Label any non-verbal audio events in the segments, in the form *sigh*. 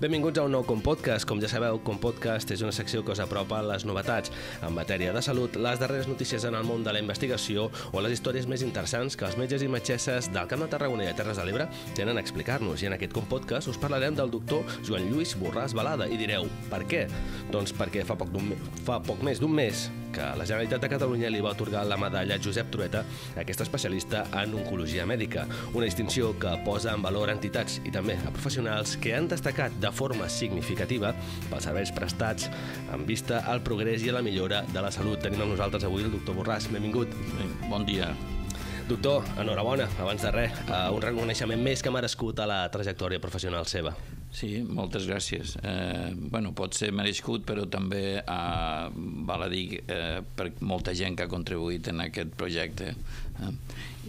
Benvinguts a un nou Compodcast. Com ja sabeu, Compodcast és una secció que us apropa les novetats en matèria de salut, les darreres notícies en el món de la investigació o les històries més interessants que els metges i metgesses del Camp de Tarragona i de Terres de l'Ebre tenen a explicar-nos. I en aquest Compodcast us parlarem del doctor Joan Lluís Borràs Balada. I direu, per què? Doncs perquè fa poc, fa poc més d'un mes que la Generalitat de Catalunya li va otorgar la medalla Josep Trueta aquest especialista en oncologia mèdica, una distinció que posa en valor entitats i també a professionals que han destacat de forma significativa pels serveis prestats en vista al progrés i a la millora de la salut. Tenim amb nosaltres avui el doctor Borràs. Benvingut. Bon dia. Doctor, enhorabona, abans de res, uh, un reconeixement més que merescut a la trajectòria professional seva. Sí, moltes gràcies. Eh, bueno, pot ser merescut, però també eh, val a dir eh, per molta gent que ha contribuït en aquest projecte. Eh?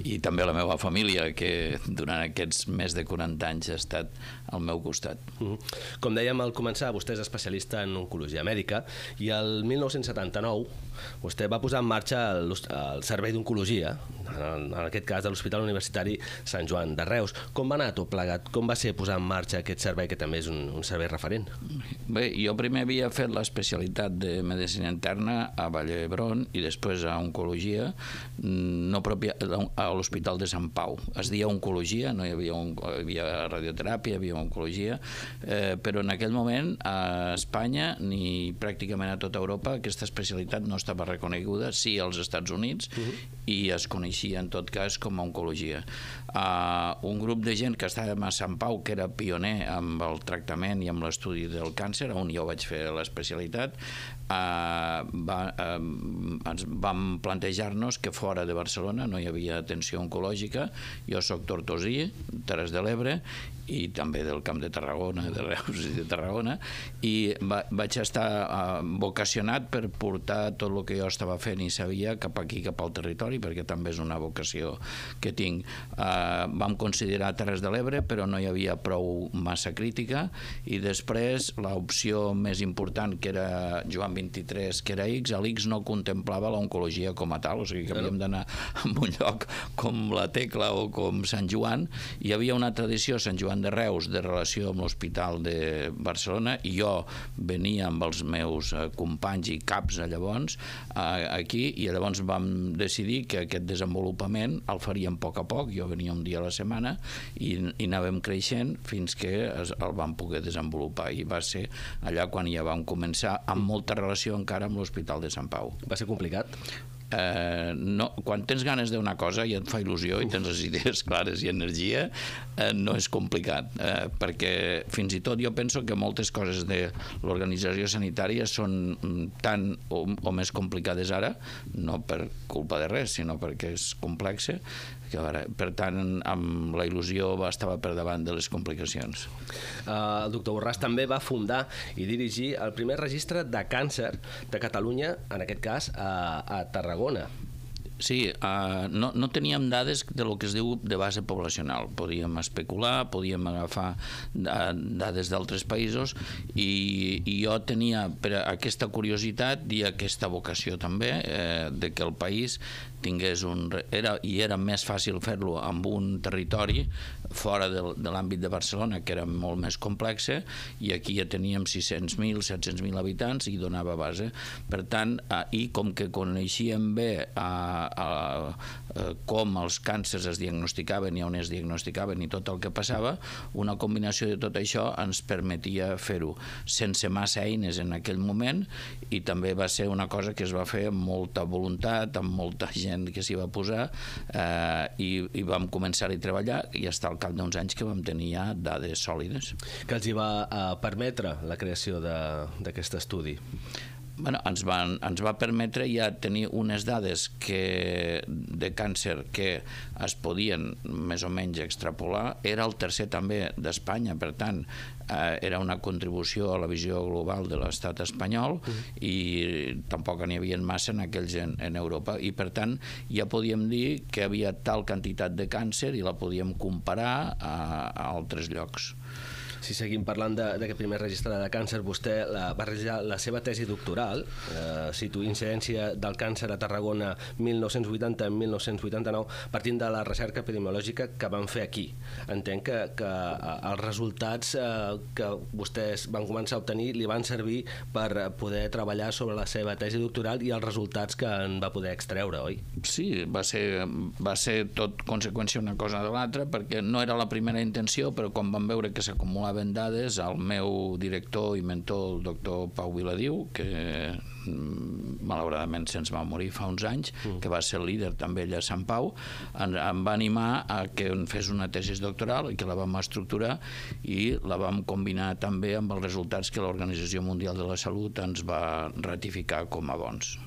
I també la meva família, que durant aquests més de 40 anys ha estat al meu costat. Mm -hmm. Com dèiem al començar, vostè és especialista en oncologia mèdica i el 1979 vostè va posar en marxa el, el servei d'oncologia, en, en aquest cas de l'Hospital Universitari Sant Joan de Reus. Com va anar tot plegat? Com va ser posar en marxa aquest servei que també és un, un servei referent. Bé, jo primer havia fet l'especialitat de medicina interna a Vall d'Hebron i després a oncologia, no pròpia, a l'Hospital de Sant Pau. Es deia oncologia, no hi havia, un, hi havia radioteràpia, hi havia oncologia, eh, però en aquell moment a Espanya ni pràcticament a tota Europa aquesta especialitat no estava reconeguda, sí als Estats Units, uh -huh. i es coneixia en tot cas com a oncologia. Uh, un grup de gent que estava a Sant Pau, que era pioner amb el tractament i amb l'estudi del càncer, on jo vaig fer l'especialitat, eh, va, eh, ens vam plantejar-nos que fora de Barcelona no hi havia atenció oncològica. Jo sóc tortosí, Terres de l'Ebre, i també del Camp de Tarragona, de Reus i de Tarragona, i va, vaig estar eh, vocacionat per portar tot el que jo estava fent i sabia cap aquí, cap al territori, perquè també és una vocació que tinc. Eh, vam considerar Terres de l'Ebre, però no hi havia prou massa crítica, i després l'opció més important, que era Joan 23, que era X, l'X no contemplava l'oncologia com a tal, o sigui que havíem d'anar a un lloc com la Tecla o com Sant Joan, hi havia una tradició, Sant Joan de Reus de relació amb l'Hospital de Barcelona i jo venia amb els meus eh, companys i caps a llavors eh, aquí i llavors vam decidir que aquest desenvolupament el faríem a poc a poc, jo venia un dia a la setmana i, i anàvem creixent fins que es, el vam poder desenvolupar i va ser allà quan ja vam començar amb molta relació encara amb l'Hospital de Sant Pau. Va ser complicat? eh, no, quan tens ganes d'una cosa i et fa il·lusió i tens les *laughs* idees clares i energia, eh, no és complicat, eh, perquè fins i tot jo penso que moltes coses de l'organització sanitària són mm, tan o, o més complicades ara, no per culpa de res, sinó perquè és complexa, que ara, per tant, amb la il·lusió va estar per davant de les complicacions. Uh, el doctor Borràs també va fundar i dirigir el primer registre de càncer de Catalunya, en aquest cas a, a Tarragona. Sí, uh, no, no teníem dades de lo que es diu de base poblacional. Podíem especular, podíem agafar dades d'altres països i, i jo tenia per aquesta curiositat i aquesta vocació també eh, de que el país tingués un... Era, I era més fàcil fer-lo amb un territori fora de, de l'àmbit de Barcelona, que era molt més complexa, i aquí ja teníem 600.000, 700.000 habitants i donava base. Per tant, eh, i com que coneixíem bé a, a, com els càncers es diagnosticaven i on es diagnosticaven i tot el que passava, una combinació de tot això ens permetia fer-ho sense massa eines en aquell moment i també va ser una cosa que es va fer amb molta voluntat, amb molta gent gent que s'hi va posar eh, i, i vam començar a treballar i està al cap d'uns anys que vam tenir ja dades sòlides. Que els hi va eh, permetre la creació d'aquest estudi? Bueno, ens, van, ens va permetre ja tenir unes dades que, de càncer que es podien més o menys extrapolar. Era el tercer també d'Espanya, per tant, eh, era una contribució a la visió global de l'estat espanyol mm. i tampoc n'hi havia massa en aquells en, en Europa i per tant ja podíem dir que havia tal quantitat de càncer i la podíem comparar a, a altres llocs. Si seguim parlant d'aquest primer registre de càncer, vostè la, va realitzar la seva tesi doctoral, eh, situ incidència del càncer a Tarragona 1980-1989, partint de la recerca epidemiològica que van fer aquí. Entenc que, que eh, els resultats eh, que vostès van començar a obtenir li van servir per poder treballar sobre la seva tesi doctoral i els resultats que en va poder extreure, oi? Sí, va ser, va ser tot conseqüència una cosa de l'altra, perquè no era la primera intenció, però quan van veure que s'acumulava donaven dades al meu director i mentor, el doctor Pau Viladiu, que mm, malauradament se'ns va morir fa uns anys, mm. que va ser el líder també allà a Sant Pau, em, em va animar a que en fes una tesi doctoral i que la vam estructurar i la vam combinar també amb els resultats que l'Organització Mundial de la Salut ens va ratificar com a bons.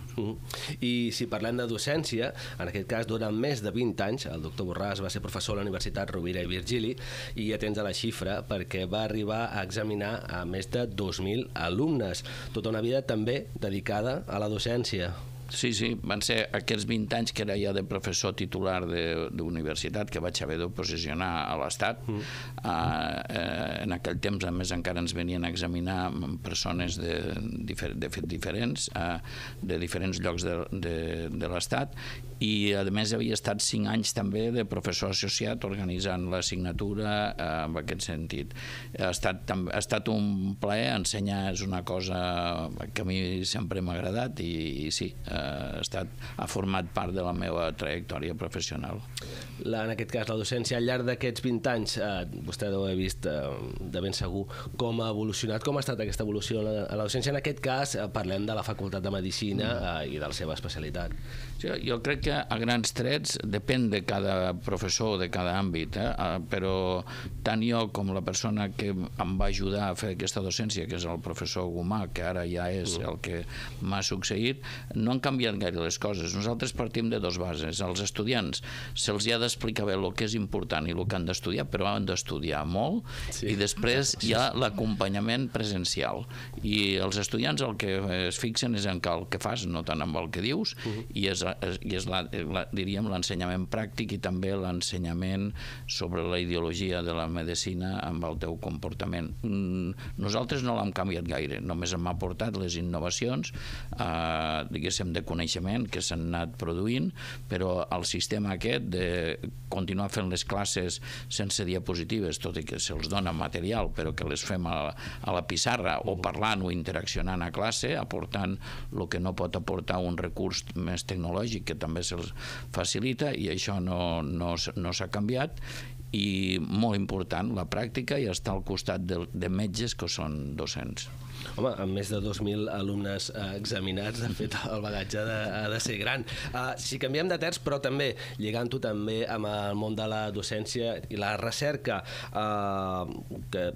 I si parlem de docència, en aquest cas, durant més de 20 anys, el doctor Borràs va ser professor a la Universitat Rovira i Virgili i atents a la xifra perquè va arribar a examinar a més de 2.000 alumnes. Tota una vida també dedicada a la docència. Sí, sí, van ser aquests 20 anys que era ja de professor titular d'universitat que vaig haver de posicionar a l'Estat. Mm. Uh, uh, en aquell temps, a més, encara ens venien a examinar persones de, difer de fet diferents, uh, de diferents llocs de, de, de l'Estat, i a més havia estat 5 anys també de professor associat organitzant l'assignatura uh, en aquest sentit. Ha estat, ha estat un plaer, ensenyar és una cosa que a mi sempre m'ha agradat i, i sí, ha, estat, ha format part de la meva trajectòria professional. La, en aquest cas, la docència al llarg d'aquests 20 anys, eh, vostè deu haver vist eh, de ben segur com ha evolucionat, com ha estat aquesta evolució a la, la docència. En aquest cas, eh, parlem de la Facultat de Medicina eh, i de la seva especialitat. Jo, jo crec que a grans trets depèn de cada professor, de cada àmbit, eh? eh? però tant jo com la persona que em va ajudar a fer aquesta docència, que és el professor Gomà, que ara ja és mm. el que m'ha succeït, no han canviat gaire les coses. Nosaltres partim de dos bases. Els estudiants se'ls ha d'explicar bé el que és important i el que han d'estudiar, però han d'estudiar molt, sí. i després hi ha l'acompanyament presencial. I els estudiants el que es fixen és en el que fas, no tant amb el que dius, uh -huh. i és, i és la, la, diríem l'ensenyament pràctic i també l'ensenyament sobre la ideologia de la medicina amb el teu comportament. Mm, nosaltres no l'hem canviat gaire, només hem aportat les innovacions, eh, diguéssim, de coneixement que s'han anat produint, però el sistema aquest de continuar fent les classes sense diapositives, tot i que se'ls dona material, però que les fem a, a la pissarra o parlant o interaccionant a classe, aportant el que no pot aportar un recurs més tecnològic que també se'ls facilita i això no, no, no s'ha canviat i molt important, la pràctica i estar al costat de, de metges que són docents. Home, amb més de 2.000 alumnes eh, examinats, de fet, el bagatge ha de, ha de ser gran. Uh, si canviem de terç, però també lligant-ho també amb el món de la docència i la recerca, uh, que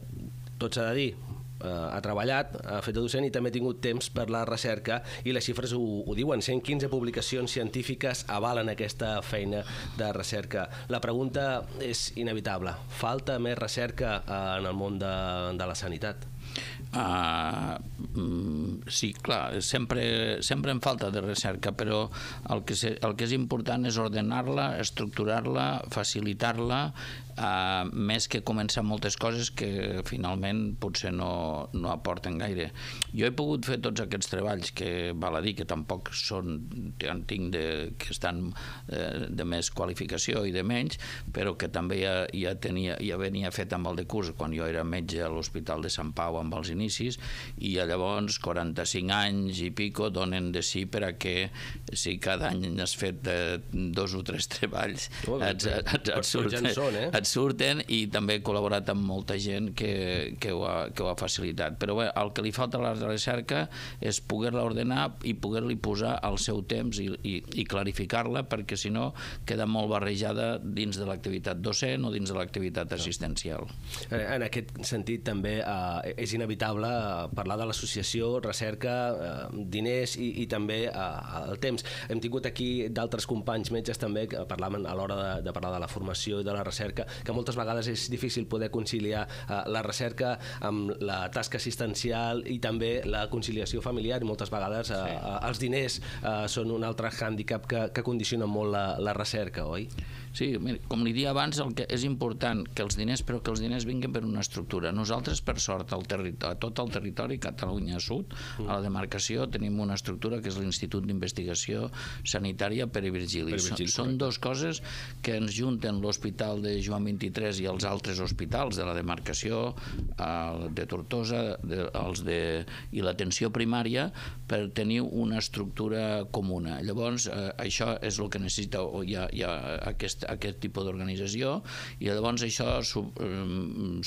tot s'ha de dir, eh, ha treballat, ha fet de docent i també ha tingut temps per la recerca i les xifres ho, ho diuen, 115 publicacions científiques avalen aquesta feina de recerca. La pregunta és inevitable, falta més recerca en el món de, de la sanitat? Uh, sí, clar, sempre, sempre en falta de recerca, però el que, se, el que és important és ordenar-la, estructurar-la, facilitar-la, uh, més que començar moltes coses que finalment potser no, no aporten gaire. Jo he pogut fer tots aquests treballs que val a dir que tampoc són, en tinc de, que estan eh, de més qualificació i de menys, però que també ja, ja, tenia, ja venia fet amb el de curs quan jo era metge a l'Hospital de Sant Pau amb els inicis i llavors 45 anys i pico donen de sí per a que si cada any has fet eh, dos o tres treballs oh, et, et, et, et, surten, són, eh? et surten i també he col·laborat amb molta gent que, que, ho, ha, que ho ha facilitat però bé, el que li falta a la recerca és poder-la ordenar i poder-li posar el seu temps i, i, i clarificar-la perquè si no queda molt barrejada dins de l'activitat docent o dins de l'activitat assistencial. En aquest sentit també eh, és inevitable parlar de l'associació, recerca, eh, diners i, i també eh, el temps. Hem tingut aquí d'altres companys metges també que parlaven a l'hora de, de parlar de la formació i de la recerca, que moltes vegades és difícil poder conciliar eh, la recerca amb la tasca assistencial i també la conciliació familiar i moltes vegades eh, sí. els diners eh, són un altre hàndicap que, que condiciona molt la, la recerca, oi? Sí, com li dia abans, el que és important que els diners, però que els diners vinguin per una estructura. Nosaltres, per sort, al a tot el territori, Catalunya Sud, a la demarcació, tenim una estructura que és l'Institut d'Investigació Sanitària Pere Virgili. Pere Virgili són, dues coses que ens junten l'Hospital de Joan 23 i els altres hospitals de la demarcació, el de Tortosa de, els de, i l'atenció primària per tenir una estructura comuna. Llavors, eh, això és el que necessita, o hi ha, hi ha aquest, aquest tipus d'organització, i llavors això su,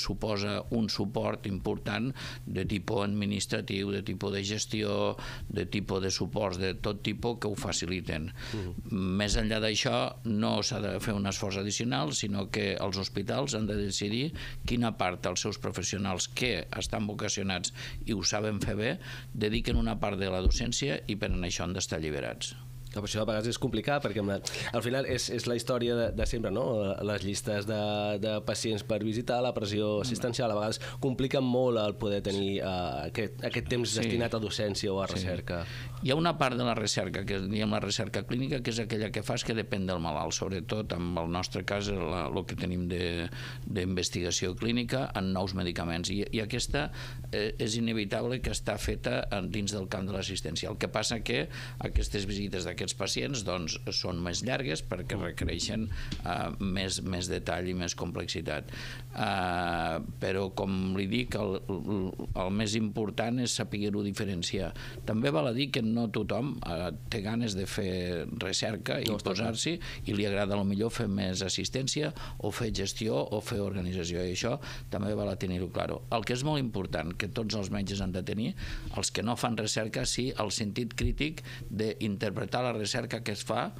suposa un suport important de tipus administratiu, de tipus de gestió, de tipus de suports de tot tipus que ho faciliten. Mm. Més enllà d'això, no s'ha de fer un esforç addicional, sinó que els hospitals han de decidir quina part dels seus professionals que estan vocacionats i ho saben fer bé, dediquen una part de la docència i per això han d'estar alliberats. Que per això a vegades és complicat, perquè al final és, és la història de, de sempre, no? Les llistes de, de pacients per visitar, la pressió assistencial, a vegades compliquen molt el poder tenir uh, aquest, aquest temps sí. destinat a docència o a recerca. Sí. Hi ha una part de la recerca, que diem la recerca clínica, que és aquella que fas que depèn del malalt, sobretot en el nostre cas la, el que tenim d'investigació clínica en nous medicaments. I, i aquesta eh, és inevitable que està feta dins del camp de l'assistència. El que passa que aquestes visites d'aquest aquests pacients doncs, són més llargues perquè requereixen uh, més, més detall i més complexitat. Uh, però, com li dic, el, el, més important és saber-ho diferenciar. També val a dir que no tothom uh, té ganes de fer recerca i no posar-s'hi i li agrada millor fer més assistència o fer gestió o fer organització i això també val a tenir-ho clar. El que és molt important que tots els metges han de tenir, els que no fan recerca, sí el sentit crític d'interpretar la la recerca que es fa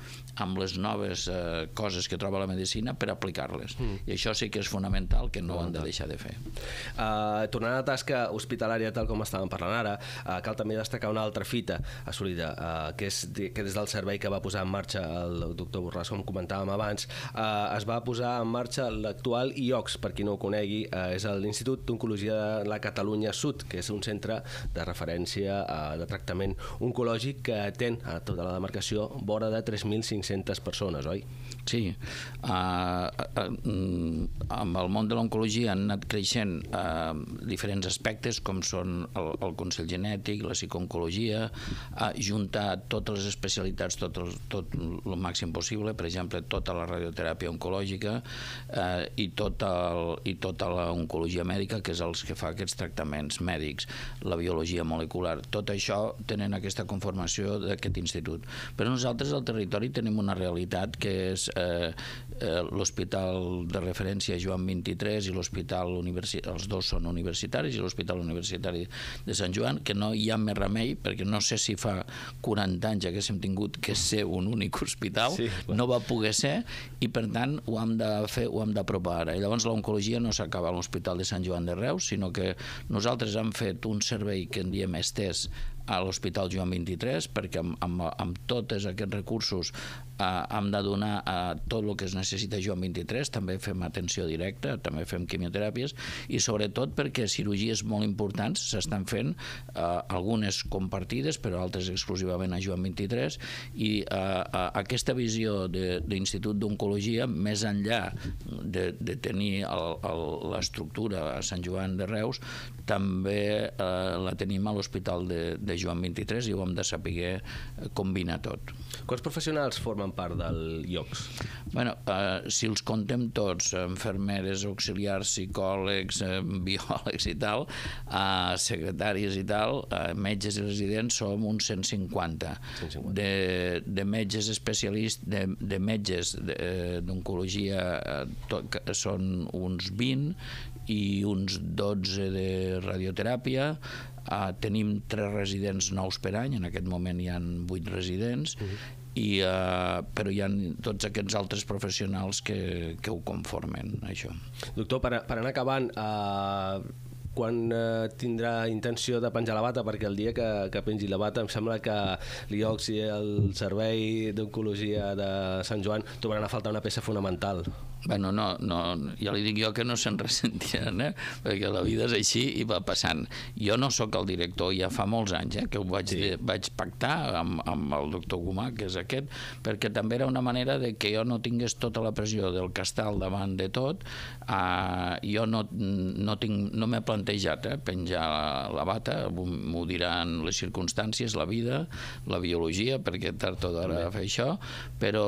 amb les noves eh, coses que troba la medicina per aplicar-les. Mm. I això sí que és fonamental, que no ho han de deixar de fer. Uh, tornant a la tasca hospitalària, tal com estàvem parlant ara, uh, cal també destacar una altra fita assolida, uh, que és que des del servei que va posar en marxa el doctor Borràs, com comentàvem abans, uh, es va posar en marxa l'actual IOCS, per qui no ho conegui, uh, és l'Institut d'Oncologia de la Catalunya Sud, que és un centre de referència uh, de tractament oncològic que atén a tota la demarcació població vora de 3.500 persones, oi? Sí. Uh, uh, amb el món de l'oncologia han anat creixent uh, diferents aspectes com són el, el Consell Genètic, la psicooncologia, uh, juntar totes les especialitats tot el, tot el màxim possible, per exemple, tota la radioteràpia oncològica uh, i, tot el, i tota l'oncologia mèdica, que és els que fa aquests tractaments mèdics, la biologia molecular. Tot això tenen aquesta conformació d'aquest institut. Però nosaltres al territori tenim una realitat que és eh, eh, l'Hospital de Referència Joan 23 i l'Hospital Universitari, els dos són universitaris, i l'Hospital Universitari de Sant Joan, que no hi ha més remei, perquè no sé si fa 40 anys haguéssim tingut que ser un únic hospital, sí, no va poder ser, i per tant ho hem de fer, ho hem d'apropar ara. I llavors l'oncologia no s'acaba a l'Hospital de Sant Joan de Reus, sinó que nosaltres hem fet un servei que en diem estès a l'Hospital Joan 23 perquè amb, amb, amb tots aquests recursos eh, hem de donar a tot el que es necessita Joan 23, també fem atenció directa, també fem quimioteràpies i sobretot perquè cirurgies molt importants s'estan fent, eh, algunes compartides però altres exclusivament a Joan 23 i eh, eh, aquesta visió d'Institut d'Oncologia més enllà de, de tenir l'estructura a Sant Joan de Reus també eh, la tenim a l'Hospital de, de Joan 23 i ho hem de saber combinar tot. Quants professionals formen part del IOCS? Bueno, eh, si els contem tots, enfermeres, auxiliars, psicòlegs, eh, biòlegs i tal, eh, secretaris i tal, eh, metges i residents som uns 150. 150. De, de metges especialistes, de, de metges eh, d'oncologia eh, són uns 20 i uns 12 de radioteràpia, Uh, tenim tres residents nous per any, en aquest moment hi han vuit residents, uh -huh i, uh, però hi ha tots aquests altres professionals que, que ho conformen, això. Doctor, per, per anar acabant, uh, quan eh, tindrà intenció de penjar la bata, perquè el dia que, que pengi la bata em sembla que l'IOX i el Servei d'Oncologia de Sant Joan trobaran a faltar una peça fonamental. Bueno, no, no, ja li dic jo que no se'n *laughs* ressentien, eh? perquè la vida és així i va passant. Jo no sóc el director, ja fa molts anys eh, que ho vaig, sí. de, vaig pactar amb, amb el doctor Gomà, que és aquest, perquè també era una manera de que jo no tingués tota la pressió del castal davant de tot. Uh, jo no, no, tinc, no m'he plantejat eh, penjar la, la bata, m'ho diran les circumstàncies, la vida, la biologia, perquè tard o d'hora fer això, però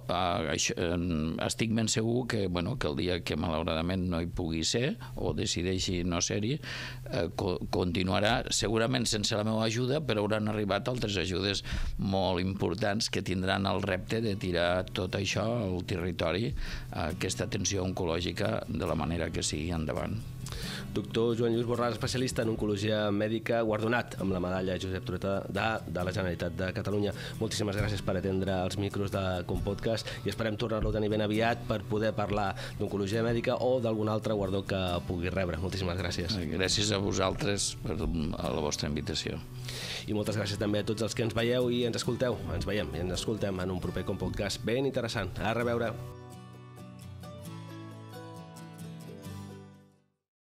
uh, això, uh, estic ben segur segur que, bueno, que el dia que malauradament no hi pugui ser o decideixi no ser-hi, eh, co continuarà segurament sense la meva ajuda, però hauran arribat altres ajudes molt importants que tindran el repte de tirar tot això al territori, aquesta atenció oncològica de la manera que sigui endavant. Doctor Joan Lluís Borràs, especialista en oncologia mèdica, guardonat amb la medalla Josep Tureta de, de la Generalitat de Catalunya. Moltíssimes gràcies per atendre els micros de Compodcast i esperem tornar-lo a tenir ben aviat per poder parlar d'oncologia mèdica o d'algun altre guardó que pugui rebre. Moltíssimes gràcies. Gràcies a vosaltres per la vostra invitació. I moltes gràcies també a tots els que ens veieu i ens escolteu. Ens veiem i ens escoltem en un proper Compodcast ben interessant. A reveure.